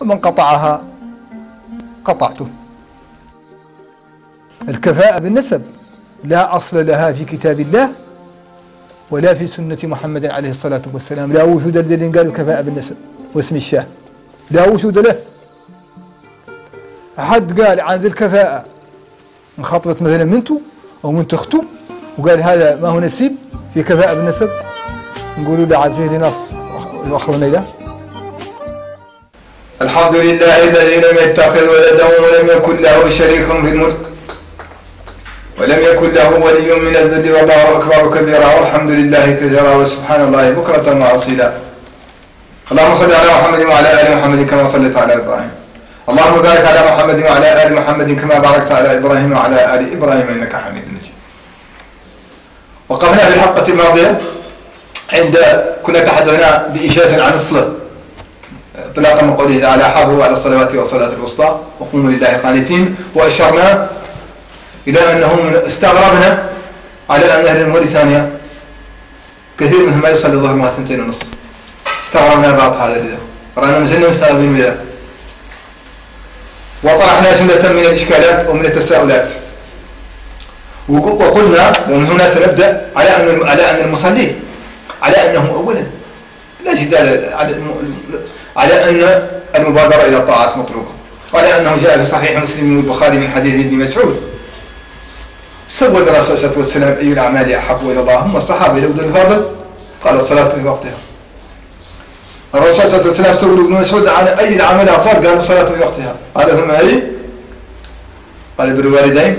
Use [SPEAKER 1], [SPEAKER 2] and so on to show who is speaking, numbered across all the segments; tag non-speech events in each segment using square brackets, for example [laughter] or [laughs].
[SPEAKER 1] ومن قطعها قطعته. الكفاءة بالنسب. لا أصل لها في كتاب الله ولا في سنة محمد عليه الصلاة والسلام. لا وجود للذين قالوا الكفاءة بالنسب واسم الشاه. لا وجود له. أحد قال عن ذي الكفاءة انخطبت مثلا منتو أو من تختو وقال هذا ما هو نسيب؟ في كفاءة بالنسب. نقولوا لا عاد فيه نص يؤخرون إليه
[SPEAKER 2] الحمد لله الذي لم يتخذ ولدا ولم يكن له شريك في الملك. ولم يكن له ولي من الذل والله أكبر كبيرا. والحمد لله كثيرا. وسبحان الله بكرة وأصيلا. اللهم صل على محمد وعلى آل محمد كما صليت على إبراهيم. اللهم بارك على محمد وعلى آل محمد كما باركت على إبراهيم وعلى آل إبراهيم إنك حميد مجيد. وقفنا في الحلقة الماضية عند كنا تحدثنا بإيجاز عن الصلاة. انطلاقا من قوله تعالى حافظوا على الصلوات والصلاة الوسطى وقوموا لله قانتين. وأشرنا إلى أنهم استغربنا على أن أهل موريتانيا كثير منهم ما يصلي الظهر مع ثنتين ونص استغربنا بعض هذا لذا رأينا مازلنا مستغربين لذا وطرحنا جملة من الإشكالات ومن التساؤلات. وقلنا ومن هنا سنبدأ على أن على أن المصلي على أنه أولا. لا جدال على على أن المبادرة إلى الطاعات مطلوبة وعلى أنه جاء في صحيح مسلم والبخاري من حديث ابن مسعود. سود الرسول صلى الله عليه وسلم أي الأعمال أحب إلى الله. هم الصحابة لو الفاضل قال الصلاة في وقتها. الرسول صلى الله عليه وسلم سود ابن مسعود عن أي الأعمال أفضل؟ قال الصلاة في وقتها. قال ثم أي؟ قال بالوالدين.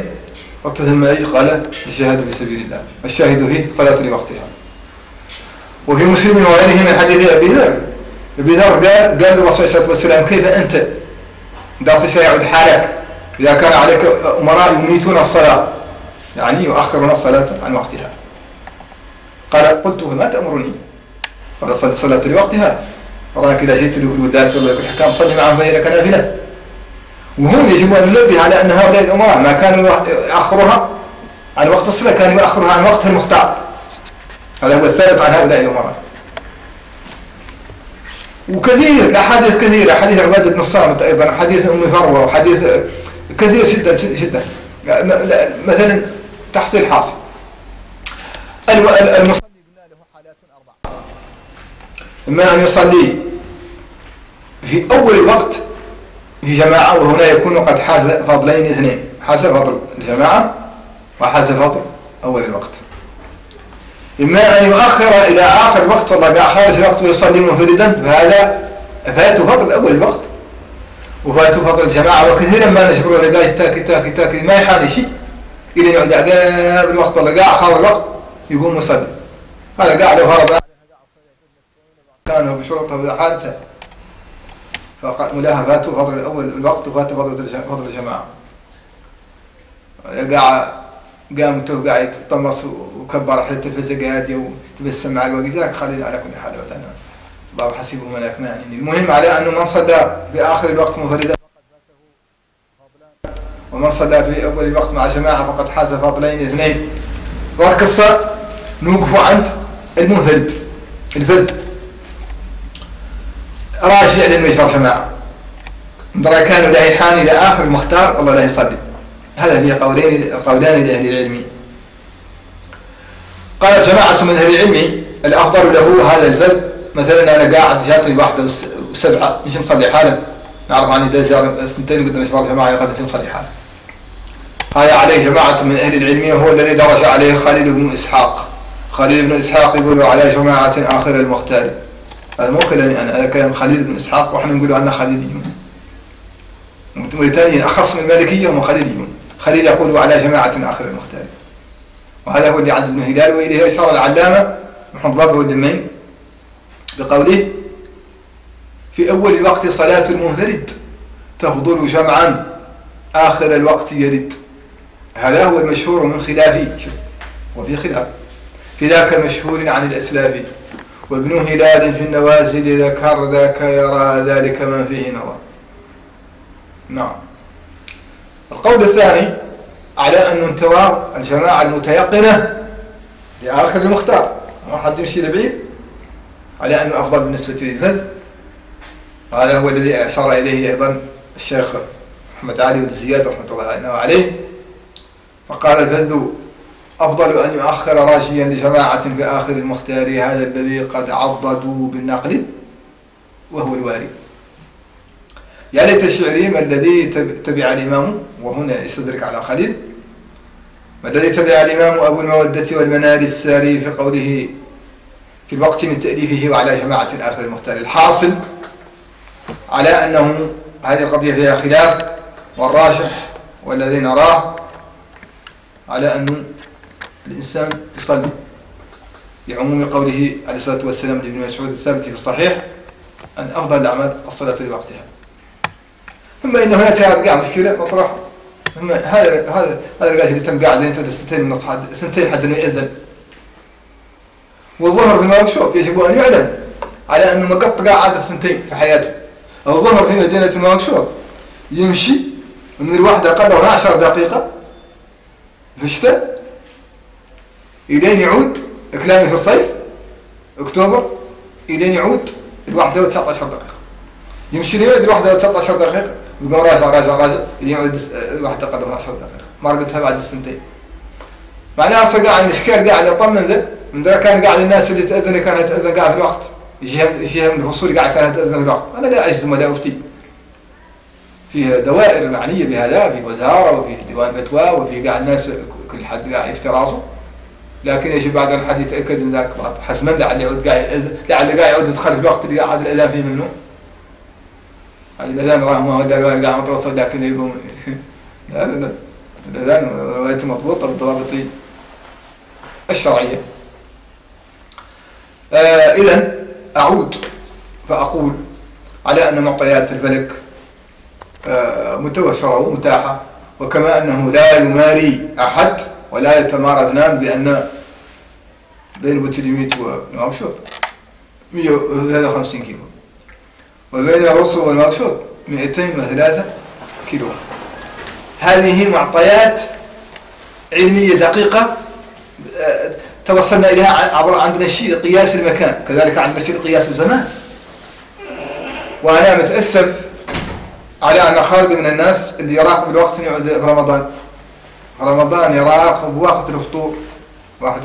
[SPEAKER 2] قلت ثم أي؟ قال الجهاد في سبيل الله. الشاهد فيه صلاة لوقتها. وفي مسلم وغيره من حديث أبي ذر. أبي ذر قال قال الله عليه وسلم كيف أنت؟ درت سيعود حالك. إذا كان عليك أمراء يميتون الصلاة. يعني يؤخرون الصلاة عن وقتها. قال قلت ما تأمرني؟ قال صلي الصلاة لوقتها. أراك إذا جئت لكل ولدات ولا لكل حكام صلي معهم فهي لك نافلة. وهون يجب أن ننبه على أن هؤلاء الأمراء ما كانوا يؤخرها عن وقت الصلاة كانوا يؤخرها عن وقتها المختار هذا هو الثابت عن هؤلاء الأمراء. وكثير الأحاديث كثيرة حديث عبادة بن الصامت أيضا حديث أم فروة وحديث كثير جدا جدا مثلا تحصيل حاصل. المصلي قلنا له حالات أربعة. إما أن يصلي في أول الوقت في جماعة وهنا يكون قد حاز فضلين اثنين. حاز فضل الجماعة وحاز فضل أول الوقت. إما أن يؤخر إلى آخر والله قاع خارج الوقت ويصلي منفردا. فهذا فات فضل أول الوقت وفات فضل الجماعة. وكثيرا ما نشكر قاعد تاكي تاكي تاكي ما يحاني شيء إذا يقعد عقاب الوقت قاع خارج الوقت يقوم يصلي هذا قاع له فرض كان بشرطه وإذا حالته فملاها فاتوا فضل الأول الوقت وفات فضل الجماعة. قاع قام تو قاعد يتطمس وكبر حتى التلفزة قاعد وتبسم مع الوقت. ذاك خلي على كل حال وتنا الله حسيبه ملاك ما يعني المهم على أنه من صلى في آخر الوقت منفردا ومن صلى في أول الوقت مع جماعة فقد حاز فضلين اثنين. والقصة نوقف عند المنفرد الفذ راجع للمجمع جماعة. درى كان له حان إلى آخر المختار. الله لا يصلي هذا في قولين قولان لأهل العلم. قال جماعة من أهل العلم الأفضل له هذا الفذ. مثلا أنا قاعد جاتني واحدة وسبعة مش مصلي حالا. نعرف عن إذا زار سنتين قد نشبر جماعة قد مصلي حالا. هذا عليه جماعة من أهل العلم وهو الذي درج عليه خليل بن إسحاق. خليل بن إسحاق يقول على جماعة آخر المختار. هذا مو كلامي أنا هذا كلام خليل بن إسحاق وإحنا نقول عنه خليليون موريتانيين أخص من المالكية هم خليليون خليل يقول على جماعة آخر المختار. وهذا هو اللي عند ابن هلال وإليه أشار العلامة محمد باقه الدمين بقوله في أول الوقت صلاة المنفرد تفضل جمعا آخر الوقت يرد. هذا هو المشهور من خلافه وفي خلاف. في ذاك مشهور عن الأسلاف. وابن هلال في النوازل ذكر ذاك يرى ذلك من فيه نظر. نعم. القول الثاني على أن انتظار الجماعة المتيقنة لآخر المختار. ما حد يمشي لبعيد. على أنه أفضل بالنسبة للفذ هذا هو الذي أشار إليه أيضا الشيخ محمد علي بن زياد رحمة الله عليه فقال الفذ أفضل أن يؤخر راشيا لجماعة في آخر المختار هذا الذي قد عضدوا بالنقل وهو الواري. يا ليت الشعري الذي تبع الإمام وهنا يستدرك على خليل. ما الذي تبع الإمام أبو المودة والمنار الساري في قوله في الوقت من تأليفه وعلى جماعة آخر المختار الحاصل على أنه هذه القضية فيها خلاف والراجح والذي نراه على أن الإنسان يصلي لعموم قوله عليه الصلاة والسلام لابن مسعود الثابت في الصحيح أن أفضل الأعمال الصلاة لوقتها. ثم إن هنا تهاد قاع مشكلة مطرح ثم هذا هذا هذا القاعد اللي تم قاعد انت سنتين ونص حد سنتين حد انه يأذن. والظهر في المنشوط يجب أن يعلم؟ على أنه مقطع قاعد سنتين في حياته. الظهر في مدينة المنشوط يمشي من الواحدة أقل 12 دقيقة. في الشتاء إلين يعود كلامي في الصيف أكتوبر. إلين يعود الواحدة و19 دقيقة. يمشي لي الواحدة و19 دقيقة. يقوم راجع راجع إلين يعود الواحدة قبل 12 دقيقة ما رقدتها بعد سنتين معناها أصلا قاعد الإشكال قاعد يطمن ذا من ذا كان قاعد الناس اللي تأذن كانت تأذن قاعد في الوقت. يجيها من الفصول قاعد كانت تأذن في الوقت. أنا لا أجزم ولا أفتي. فيها دوائر معنية بهذا في وزارة وفي ديوان فتوى وفي قاعد الناس كل حد قاعد يفتي راسه. لكن يجب بعد أن حد يتأكد من ذاك حسما لعل يعود قاعد لعل قاعد يعود يدخل في الوقت اللي قاعد الأذان فيه منه. هذا الاذان راه ما هو قاعد متوصل لكن يقوم [laughs] لا لا لا. الاذان روايته مضبوطة بالضوابط الشرعية. آه اذا أعود فأقول على أن معطيات الفلك آه متوفرة ومتاحة وكما أنه لا يماري أحد ولا يتمارى اثنان بأن بين بوتليميت ونواكشوط 153 كيلو. وبين الرسل والنواكشوط 203 كيلو. هذه معطيات علمية دقيقة توصلنا إليها عبر عندنا شيء قياس المكان كذلك عندنا شيء قياس الزمان. وأنا متأسف على أن خالق من الناس اللي يراقب الوقت في رمضان. رمضان يراقب وقت الفطور وحده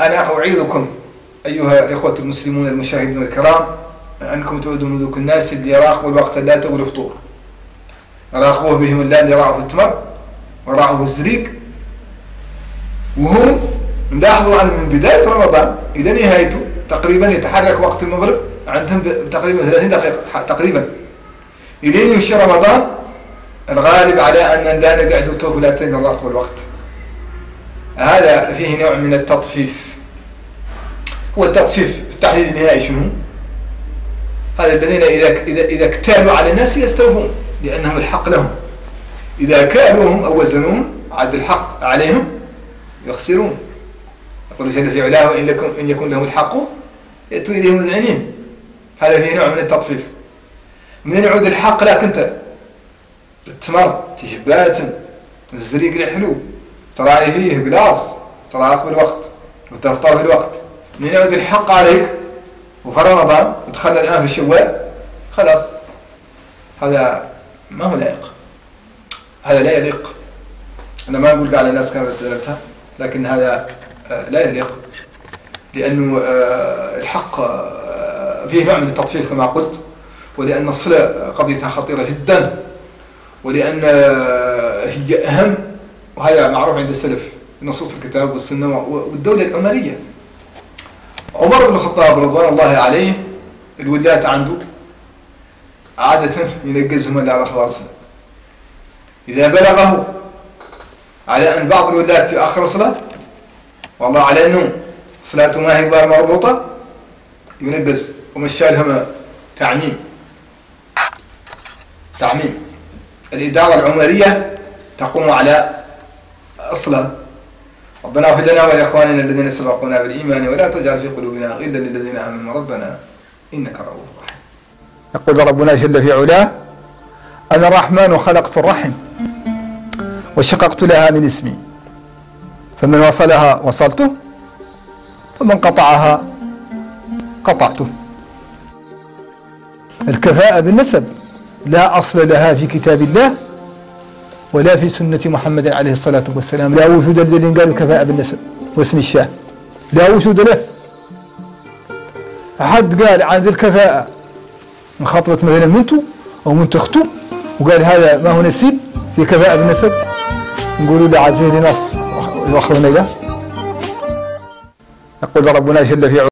[SPEAKER 2] أنا أعيذكم أيها الإخوة المسلمون المشاهدون الكرام أنكم تعودوا ملوك الناس اللي يراقبوا الوقت لا تقول الفطور راقبوه بهم الله اللي راعوا التمر وراعوا الزريق. وهم نلاحظوا أن من بداية رمضان إلى نهايته تقريبا يتحرك وقت المغرب عندهم تقريبا 30 دقيقة تقريبا. إلين يمشي رمضان الغالب على أن لا نقعد طفلتين الوقت والوقت. هذا فيه نوع من التطفيف. هو التطفيف في التحليل النهائي شنو؟ هذا الذين إذا إذا إذا اكتالوا على الناس يستوفون لأنهم الحق لهم. إذا كالوهم أو وزنوهم عاد الحق عليهم يخسرون. يقول جل في علاه وإن لكم إن يكن لهم الحق يأتوا إليهم مذعنين. هذا فيه نوع من التطفيف. من يعود الحق لك أنت. التمر تشبات الزريق الحلو تراعي فيه قلاص تراقب الوقت وتفطر في الوقت. من يعود الحق عليك وفي رمضان ودخلنا الآن في الشوال خلاص. هذا ما هو لائق. هذا لا يليق. أنا ما أقول على الناس كانت ذلتها لكن هذا لا يليق. لأنه الحق فيه نوع من التطفيف كما قلت ولأن الصلة قضيتها خطيرة جدا ولأن هي أهم وهذا معروف عند السلف نصوص الكتاب والسنة والدولة العمرية. عمر بن الخطاب رضوان الله عليه الولايات عنده عادة ينقزهم إلا على الصلاة. إذا بلغه على أن بعض الولايات في آخر الصلاة والله على أنه صلاته ما هي مربوطة ينقز ومشى لهم تعميم. تعميم. الإدارة العمرية تقوم على الصلاة ربنا اغفر لنا ولإخواننا الذين سبقونا بالإيمان ولا تجعل في قلوبنا غلا للذين آمنوا. ربنا إنك رؤوف رحيم.
[SPEAKER 1] يقول ربنا جل في علاه أنا الرحمن خلقت الرحم وشققت لها من اسمي فمن وصلها وصلته ومن قطعها قطعته. الكفاءة بالنسب لا أصل لها في كتاب الله ولا في سنة محمد عليه الصلاة والسلام. لا وجود للذين قالوا الكفاءة بالنسب واسم الشاه. لا وجود له. أحد قال عن ذي الكفاءة. من خطوة مثلا منتو أو من تختو وقال هذا ما هو نسيب في كفاءة بالنسب نقولوا له عاد فيه نص يؤخرون إليه يقول ربنا جل في